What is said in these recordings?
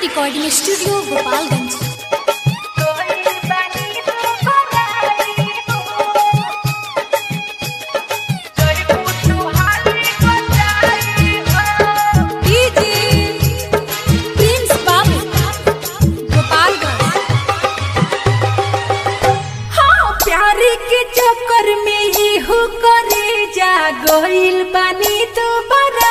recording studio Gopalganj चक्कर में ही हो करे जा गोइल बनी तो बना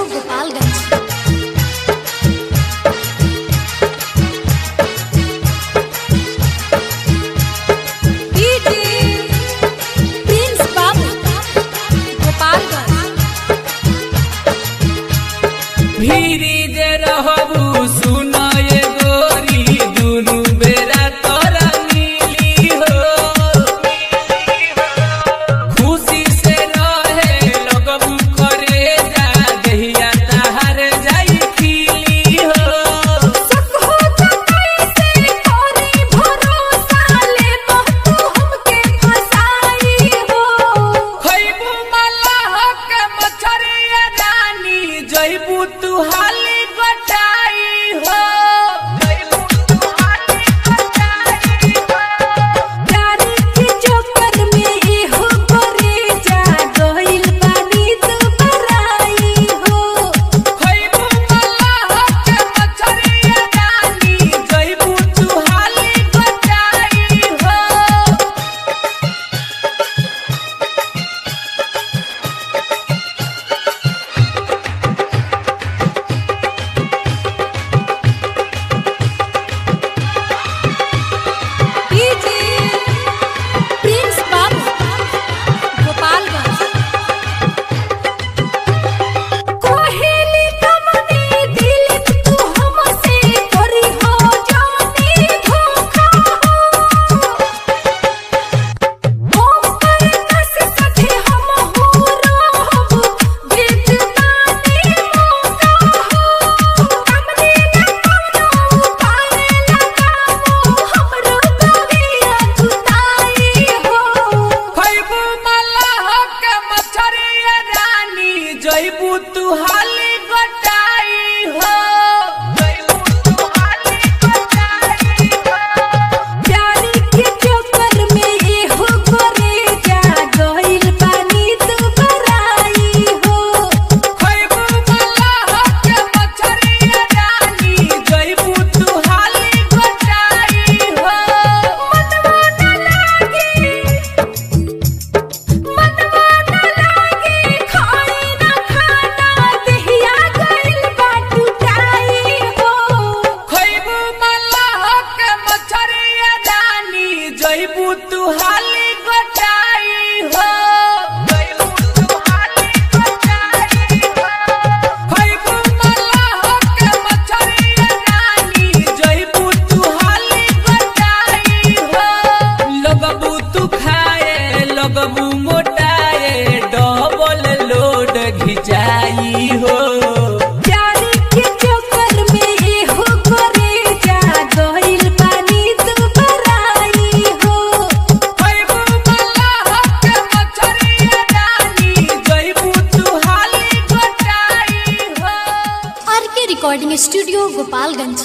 के रिकॉर्डिंग स्टूडियो गोपालगंज